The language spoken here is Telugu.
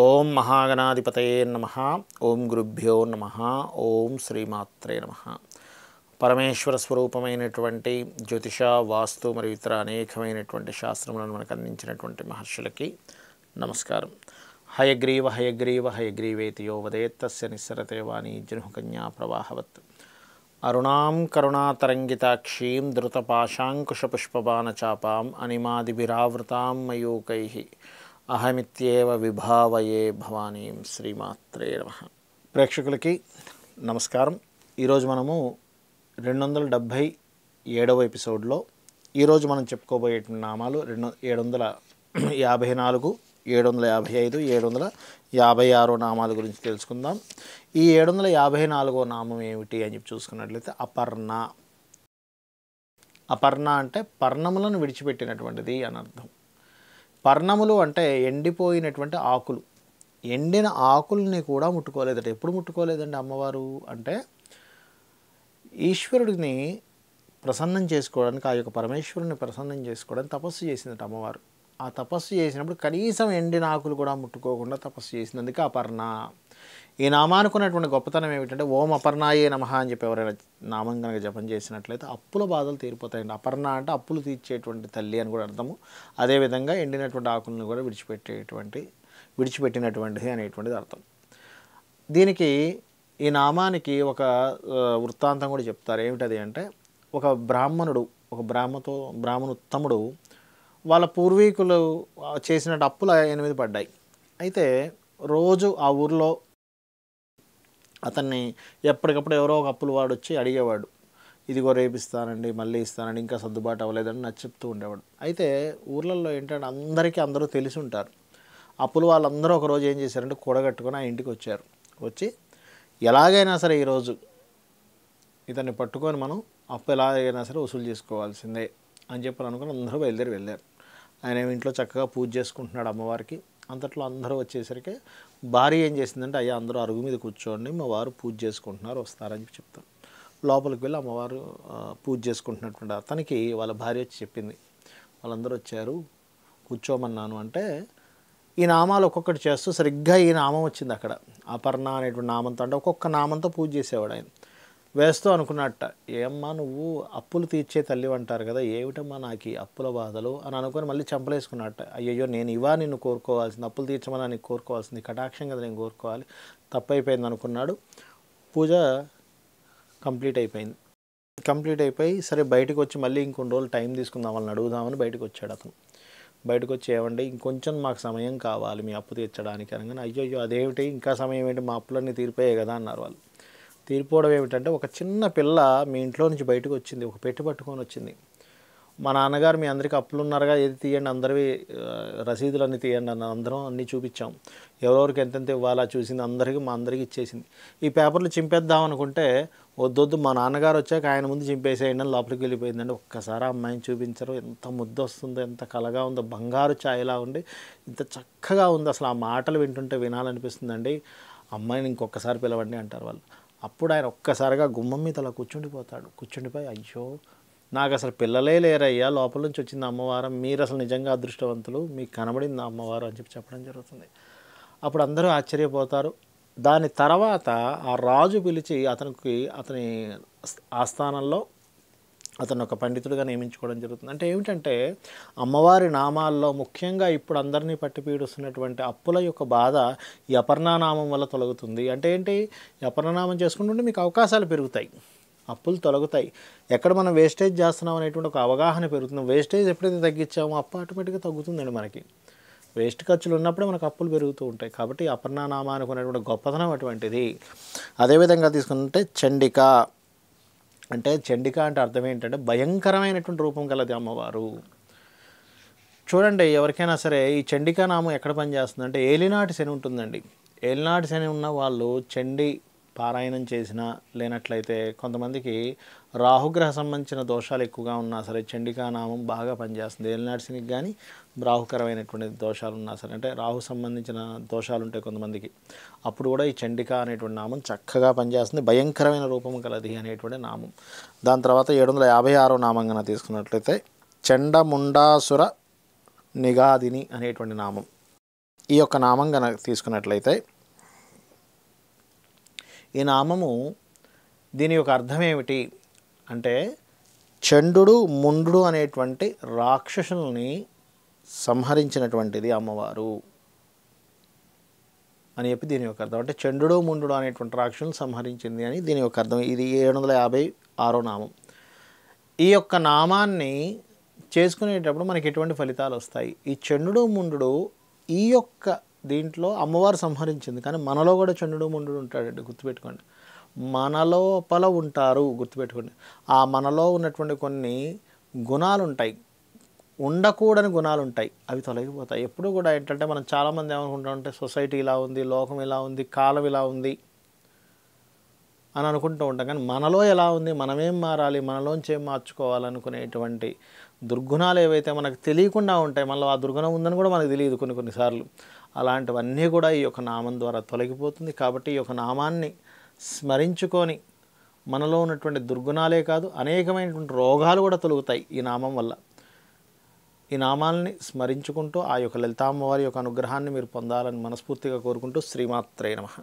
ఓం మహాగణాధిపతయే నమ. ఓం గురుభ్యో నమ. ఓం శ్రీమాత్రే నమ. పరమేశ్వర స్వరూపమైనటువంటి జ్యోతిష వాస్తు మరియు ఇతర అనేకమైనటువంటి శాస్త్రములను మనకు అందించినటువంటి మహర్షులకి నమస్కారం. హయగ్రీవ హయగ్రీవ హయగ్రీవేతి యో వదేత్తస్య నిస్సరతే వాణి జనుకన్యా ప్రవాహవత్. అరుణాం కరుణాతరంగితాక్షీం ధృతపాశాంకుశపుష్పబాణచాపాం అనిమాదిభిరావృతాం మయూకై. అహమిత్యేవ విభావయే భవానీం శ్రీమాత్రే నమ. ప్రేక్షకులకి నమస్కారం. ఈరోజు మనము రెండు వందల డెబ్భై ఏడవ ఎపిసోడ్లో ఈరోజు మనం చెప్పుకోబోయే నామాలు రెండు ఏడు వందల యాభై నాలుగు ఏడు వందల యాభై ఐదు ఏడు వందల యాభై ఆరో నామాల గురించి తెలుసుకుందాం. ఈ ఏడు వందల యాభై నాలుగో నామం ఏమిటి అని చెప్పి చూసుకున్నట్లయితే అపర్ణ. అపర్ణ అంటే పర్ణములను విడిచిపెట్టినటువంటిది అని అర్థం. పర్ణములు అంటే ఎండిపోయినటువంటి ఆకులు. ఎండిన ఆకుల్ని కూడా ముట్టుకోలేదట. ఎప్పుడు ముట్టుకోలేదండి అమ్మవారు? అంటే ఈశ్వరుడిని ప్రసన్నం చేసుకోవడానికి ఆ యొక్క పరమేశ్వరుని ప్రసన్నం చేసుకోవడానికి తపస్సు చేసిందట అమ్మవారు. ఆ తపస్సు చేసినప్పుడు కనీసం ఎండిన ఆకులు కూడా ముట్టుకోకుండా తపస్సు చేసినందుకు అపర్ణ. ఈ నామానుకున్నటువంటి గొప్పతనం ఏమిటంటే ఓం అపర్ణాయే నమ అని చెప్పి ఎవరైనా నామం కనుక జపం చేసినట్లయితే అప్పుల బాధలు తీరిపోతాయండి. అపర్ణ అంటే అప్పులు తీర్చేటువంటి తల్లి అని కూడా అర్థము. అదేవిధంగా ఎండినటువంటి ఆకులను కూడా విడిచిపెట్టేటువంటి విడిచిపెట్టినటువంటిది అనేటువంటిది అర్థం. దీనికి ఈ నామానికి ఒక వృత్తాంతం కూడా చెప్తారు. ఏమిటది అంటే ఒక బ్రాహ్మణుడు ఒక బ్రాహ్మతో బ్రాహ్మణోత్తముడు వాళ్ళ పూర్వీకులు చేసినట్టు చేసిన అప్పులు ఎనిమిది పడ్డాయి. అయితే రోజు ఆ ఊర్లో అతన్ని ఎప్పటికప్పుడు ఎవరో ఒక అప్పులు వాడు వచ్చి అడిగేవాడు. ఇదిగో రేపిస్తానండి మళ్ళీ ఇస్తానండి ఇంకా సర్దుబాటు అవ్వలేదని నచ్చి చెప్తూ ఉండేవాడు. అయితే ఊర్లలో ఏంటంటే అందరికీ అందరూ తెలిసి ఉంటారు. అప్పులు వాళ్ళందరూ ఒకరోజు ఏం చేశారంటే కూడగట్టుకొని ఆ ఇంటికి వచ్చారు. వచ్చి ఎలాగైనా సరే ఈరోజు ఇతన్ని పట్టుకొని మనం అప్పు ఎలాగైనా సరే వసూలు చేసుకోవాల్సిందే. అని చెప్పి అనుకుని అందరూ బయలుదేరి వెళ్ళారు. ఆయన ఇంట్లో చక్కగా పూజ చేసుకుంటున్నాడు అమ్మవారికి. అంతట్లో అందరూ వచ్చేసరికి భార్య ఏం చేసిందంటే అయ్యా అందరూ అరుగు మీద కూర్చోండి మా వారు పూజ చేసుకుంటున్నారు వస్తారని చెప్పి చెప్తాను లోపలికి వెళ్ళి అమ్మవారు పూజ చేసుకుంటున్నటువంటి అతనికి వాళ్ళ భార్య వచ్చి చెప్పింది. వాళ్ళందరూ వచ్చారు కూర్చోమన్నాను. అంటే ఈ నామాలు ఒక్కొక్కటి చేస్తూ సరిగ్గా ఈ నామం వచ్చింది అక్కడ. అపర్ణ అనేటువంటి నామంతో అంటే ఒక్కొక్క నామంతో పూజ చేసేవాడు ఆయన. వేస్తూ అనుకున్నట్ట ఏమ్మా నువ్వు అప్పులు తీర్చే తల్లి అంటారు కదా ఏమిటమ్మా నాకు ఈ అప్పుల బాధలు? అని అనుకుని మళ్ళీ చంపలేసుకున్నట్ట అయ్యయ్యో నేను ఇవా నిన్ను కోరుకోవాల్సింది అప్పులు తీర్చమని నీకు కోరుకోవాల్సింది కటాక్షం కదా నేను కోరుకోవాలి. తప్పైపోయింది అనుకున్నాడు. పూజ కంప్లీట్ అయిపోయింది. కంప్లీట్ అయిపోయి సరే బయటకు వచ్చి మళ్ళీ ఇంకొన్ని రోజులు టైం తీసుకుందాం వాళ్ళని అడుగుదామని బయటకు వచ్చాడు అతను. బయటకు వచ్చి ఏమండి ఇంకొంచెం మాకు సమయం కావాలి మీ అప్పు తీర్చడానికి అనగానే అయ్యో అయ్యో అదేమిటి? ఇంకా సమయం ఏంటి? మా అప్పులన్నీ తీరిపోయాయి కదా అన్నారు వాళ్ళు. తీరిపోవడం ఏమిటంటే ఒక చిన్న పిల్ల మీ ఇంట్లో నుంచి బయటకు వచ్చింది ఒక పెట్టి పట్టుకొని వచ్చింది. మా నాన్నగారు మీ అందరికీ అప్పులు ఉన్నారుగా ఏది తీయండి అందరివి రసీదులు అన్నీ తీయండి అన్న అందరం అన్నీ చూపించాం. ఎవరెవరికి ఎంతెంత ఇవ్వాలా చూసింది అందరికీ మా అందరికీ ఇచ్చేసింది. ఈ పేపర్లు చింపేద్దాం అనుకుంటే వద్దొద్దు మా నాన్నగారు వచ్చాక ఆయన ముందు చింపేసేయండి అని లోపలికి వెళ్ళిపోయిందండి. ఒక్కసారి ఆ అమ్మాయిని చూపించరు ఎంత ముద్ద వస్తుందో ఎంత కలగా ఉందో బంగారు ఛాయలా ఉండి ఇంత చక్కగా ఉంది. అసలు ఆ మాటలు వింటుంటే వినాలనిపిస్తుందండి. అమ్మాయిని ఇంకొకసారి పిలవండి అంటారు వాళ్ళు. అప్పుడు ఆయన ఒక్కసారిగా గుమ్మం మీద అలా కూర్చుండిపోతాడు. కూర్చుండిపోయి అయ్యో నాకు అసలు పిల్లలే లేరయ్యా. లోపల నుంచి వచ్చింది అమ్మవారం. మీరు అసలు నిజంగా అదృష్టవంతులు. మీకు కనబడింది అమ్మవారు అని చెప్పి చెప్పడం జరుగుతుంది. అప్పుడు అందరూ ఆశ్చర్యపోతారు. దాని తర్వాత ఆ రాజు పిలిచి అతనికి అతని ఆస్థానంలో అతను ఒక పండితుడిగా నియమించుకోవడం జరుగుతుంది. అంటే ఏమిటంటే అమ్మవారి నామాల్లో ముఖ్యంగా ఇప్పుడు అందరినీ పట్టి పీడిస్తున్నటువంటి అప్పుల యొక్క బాధ ఈ అపర్ణానామం వల్ల తొలగుతుంది. అంటే ఏంటి? ఈ అపర్ణనామం చేసుకుంటుంటే మీకు అవకాశాలు పెరుగుతాయి. అప్పులు తొలగుతాయి. ఎక్కడ మనం వేస్టేజ్ చేస్తున్నాం అనేటువంటి ఒక అవగాహన పెరుగుతుంది. వేస్టేజ్ ఎప్పుడైతే తగ్గించామో అప్పు ఆటోమేటిక్గా తగ్గుతుందండి మనకి. వేస్ట్ ఖర్చులు ఉన్నప్పుడే మనకు అప్పులు పెరుగుతూ ఉంటాయి. కాబట్టి అపర్ణానామానికి ఉన్నటువంటి గొప్పతనం అటువంటిది. అదేవిధంగా తీసుకుంటే చండిక అంటే చండిక అంటే అర్థం ఏంటంటే భయంకరమైనటువంటి రూపం కలది అమ్మవారు. చూడండి ఎవరికైనా సరే ఈ చండికా నామం ఎక్కడ పనిచేస్తుంది అంటే ఏలినాటి శని ఉంటుందండి. ఏలినాటి శని ఉన్న వాళ్ళు చండి పారాయణం చేసినా లేనట్లయితే కొంతమందికి రాహుగ్రహ సంబంధించిన దోషాలు ఎక్కువగా ఉన్నా సరే చండికా నామం బాగా పనిచేస్తుంది. ఏలినాటి కానీ రాహుకరమైనటువంటి దోషాలు ఉన్నా సరే అంటే రాహు సంబంధించిన దోషాలు ఉంటాయి కొంతమందికి అప్పుడు కూడా ఈ చండిక అనేటువంటి నామం చక్కగా పనిచేస్తుంది. భయంకరమైన రూపం కలది అనేటువంటి నామం. దాని తర్వాత ఏడు వందల యాభై ఆరో నామంగా తీసుకున్నట్లయితే చండముండాసుర నిగాదిని అనేటువంటి నామం. ఈ యొక్క నామం కనుక తీసుకున్నట్లయితే ఈ నామము దీని యొక్క అర్థం ఏమిటి అంటే చండు ముండు అనేటువంటి రాక్షసుల్ని సంహరించినటువంటిది అమ్మవారు అని చెప్పి దీని యొక్క అర్థం. అంటే చండు ముండు అనేటువంటి రాక్షసులను సంహరించింది అని దీని యొక్క అర్థం. ఇది ఏడు వందల యాభై ఆరో నామం. ఈ యొక్క నామాన్ని చేసుకునేటప్పుడు మనకి ఎటువంటి ఫలితాలు వస్తాయి? ఈ చండు ముండు ఈ యొక్క దీంట్లో అమ్మవారు సంహరించింది. కానీ మనలో కూడా చంద్రుడు ముండు ఉంటాడండి గుర్తుపెట్టుకోండి. మన లోపల ఉంటారు గుర్తుపెట్టుకోండి. ఆ మనలో ఉన్నటువంటి కొన్ని గుణాలు ఉంటాయి ఉండకూడని గుణాలు ఉంటాయి అవి తొలగిపోతాయి. ఎప్పుడు కూడా ఏంటంటే మనం చాలామంది ఏమనుకుంటామంటే సొసైటీ ఇలా ఉంది లోకం ఇలా ఉంది కాలం ఇలా ఉంది అని అనుకుంటూ ఉంటాం. కానీ మనలో ఎలా ఉంది మనమేం మారాలి మనలోంచి ఏం మార్చుకోవాలనుకునేటువంటి దుర్గుణాలు ఏవైతే మనకు తెలియకుండా ఉంటాయి మనలో ఆ దుర్గుణం ఉందని కూడా మనకు తెలియదు కొన్ని కొన్నిసార్లు అలాంటివన్నీ కూడా ఈ యొక్క నామం ద్వారా తొలగిపోతుంది. కాబట్టి ఈ యొక్క నామాన్ని స్మరించుకొని మనలో ఉన్నటువంటి దుర్గుణాలే కాదు అనేకమైనటువంటి రోగాలు కూడా తొలుగుతాయి ఈ నామం వల్ల. ఈ నామాల్ని స్మరించుకుంటూ ఆ యొక్క లలితామ్మవారి యొక్క అనుగ్రహాన్ని మీరు పొందాలని మనస్ఫూర్తిగా కోరుకుంటూ శ్రీమాత్రే నమః.